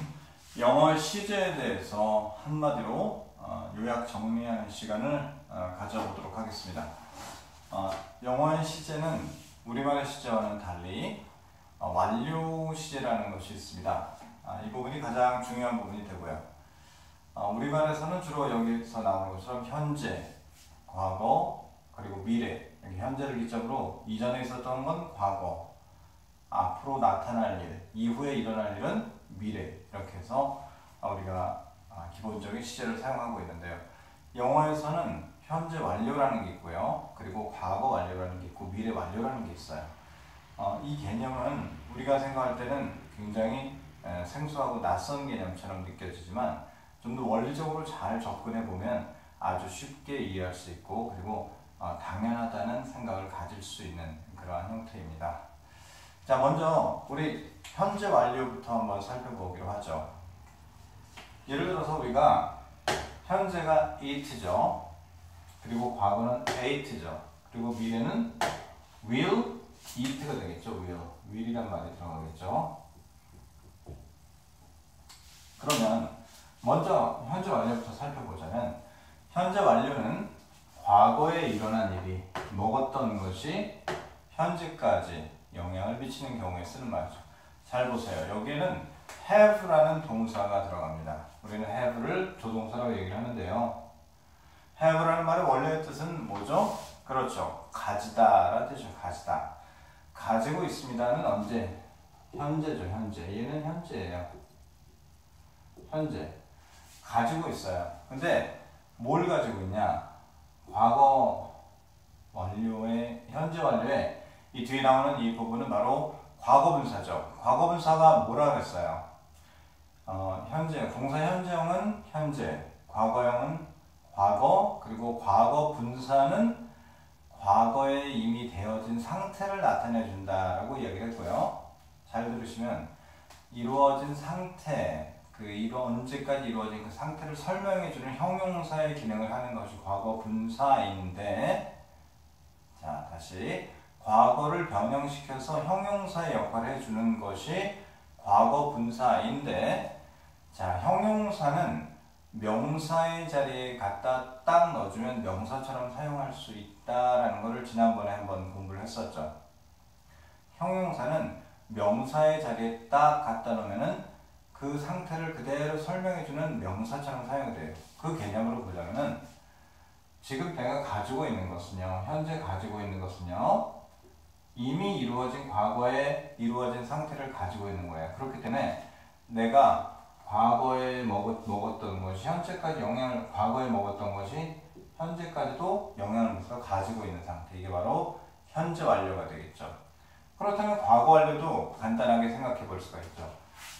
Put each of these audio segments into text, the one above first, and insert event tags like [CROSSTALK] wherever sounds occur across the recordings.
[CLEARS THROAT] 시제에 대해서 한마디로 어, 요약 정리하는 시간을 어, 가져보도록 하겠습니다. 어, 영어의 시제는 우리말의 시제와는 달리 어, 완료 시제라는 것이 있습니다. 아, 이 부분이 가장 중요한 부분이 되고요. 어, 우리말에서는 주로 여기서 나오는 것처럼 현재, 과거, 그리고 미래 현재를 기점으로 이전에 있었던 건 과거, 앞으로 나타날 일, 이후에 일어날 일은 미래 이렇게 해서 우리가 아, 기본적인 시제를 사용하고 있는데요. 영어에서는 현재 완료라는 게 있고요. 그리고 과거 완료라는 게 있고 미래 완료라는 게 있어요. 어, 이 개념은 우리가 생각할 때는 굉장히 생소하고 낯선 개념처럼 느껴지지만 좀 더 원리적으로 잘 접근해 보면 아주 쉽게 이해할 수 있고 그리고 어, 당연하다는 생각을 가질 수 있는 그러한 형태입니다. 자 먼저 우리 현재 완료부터 한번 살펴보기로 하죠. 예를 들어서 우리가 현재가 it죠. 그리고 과거는 ate죠. 그리고 미래는 will eat가 되겠죠. will. will이란 말이 들어가겠죠. 그러면 먼저 현재 완료부터 살펴보자면 현재 완료는 과거에 일어난 일이 먹었던 것이 현재까지 영향을 미치는 경우에 쓰는 말이죠. 잘 보세요. 여기에는 have라는 동사가 들어갑니다. 우리는 have를 조동사라고 얘기를 하는데요. have라는 말의 원래의 뜻은 뭐죠? 그렇죠. 가지다 라는 뜻이죠. 가지다. 가지고 있습니다는 언제? 현재죠. 현재. 얘는 현재예요. 현재. 가지고 있어요. 근데 뭘 가지고 있냐? 과거 완료의 현재 완료에 이 뒤에 나오는 이 부분은 바로 과거분사죠. 과거분사가 뭐라 그랬어요? 어, 현재, 동사 현재형은 현재, 과거형은 과거, 그리고 과거 분사는 과거에 이미 되어진 상태를 나타내 준다라고 이야기를 했고요. 잘 들으시면 이루어진 상태, 그 이루 언제까지 이루어진 그 상태를 설명해 주는 형용사의 기능을 하는 것이 과거 분사인데 자, 다시 과거를 변형시켜서 형용사의 역할을 해주는 것이 과거 분사인데 자, 형용사는 명사의 자리에 갖다 딱 넣어주면 명사처럼 사용할 수 있다라는 것을 지난번에 한번 공부를 했었죠. 형용사는 명사의 자리에 딱 갖다 놓으면은 그 상태를 그대로 설명해주는 명사처럼 사용이 돼요. 그 개념으로 보자면은 지금 내가 가지고 있는 것은요, 현재 가지고 있는 것은요, 이미 이루어진 과거에 이루어진 상태를 가지고 있는 거예요. 그렇기 때문에 내가 과거에 먹었, 먹었던 것이 현재까지 영향을 과거에 먹었던 것이 현재까지도 영향을 미쳐 가지고 있는 상태 이게 바로 현재 완료가 되겠죠. 그렇다면 과거 완료도 간단하게 생각해 볼 수가 있죠.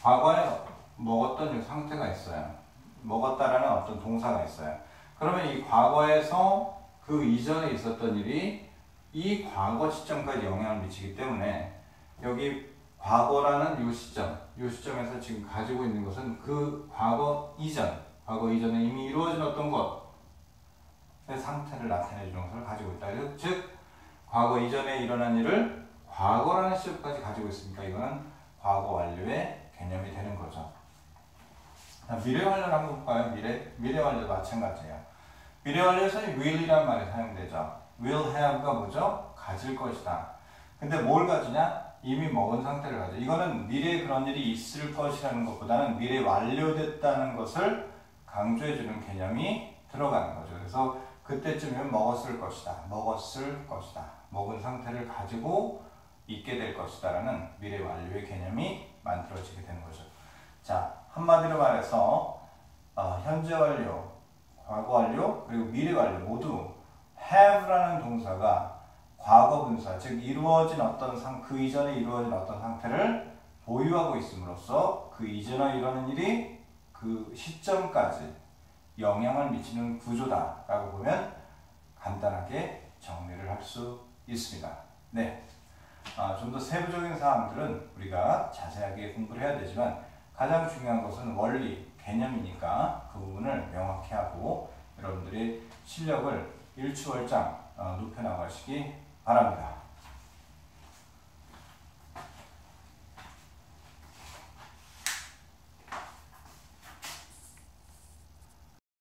과거에 먹었던 상태가 있어요. 먹었다라는 어떤 동사가 있어요. 그러면 이 과거에서 그 이전에 있었던 일이 이 과거 시점까지 영향을 미치기 때문에 여기 과거라는 이 시점, 이 시점에서 지금 가지고 있는 것은 그 과거 이전, 과거 이전에 이미 이루어진 어떤 것의 상태를 나타내 주는 것을 가지고 있다. 즉, 과거 이전에 일어난 일을 과거라는 시점까지 가지고 있으니까 이거는 과거 완료의 개념이 되는 거죠. 자, 미래 완료를 한번 볼까요? 미래, 미래 완료 마찬가지예요. 미래 완료에서 will이란 말이 사용되죠. Will have가 뭐죠? 가질 것이다. 근데 뭘 가지냐? 이미 먹은 상태를 가져. 이거는 미래에 그런 일이 있을 것이라는 것보다는 미래 완료됐다는 것을 강조해주는 개념이 들어가는 거죠. 그래서 그때쯤이면 먹었을 것이다. 먹었을 것이다. 먹은 상태를 가지고 있게 될 것이다. 라는 미래 완료의 개념이 만들어지게 되는 거죠. 자, 한마디로 말해서 어, 현재 완료, 과거 완료, 그리고 미래 완료 모두 have라는 동사가 과거 분사, 즉 이루어진 어떤 상, 그 이전에 이루어진 어떤 상태를 보유하고 있음으로써 그 이전에 이루어진 일이 그 시점까지 영향을 미치는 구조다라고 보면 간단하게 정리를 할 수 있습니다. 네. 아, 좀 더 세부적인 사항들은 우리가 자세하게 공부를 해야 되지만 가장 중요한 것은 원리, 개념이니까 그 부분을 명확히 하고 여러분들의 실력을 일추월장 어, 높여 나가시기 바랍니다.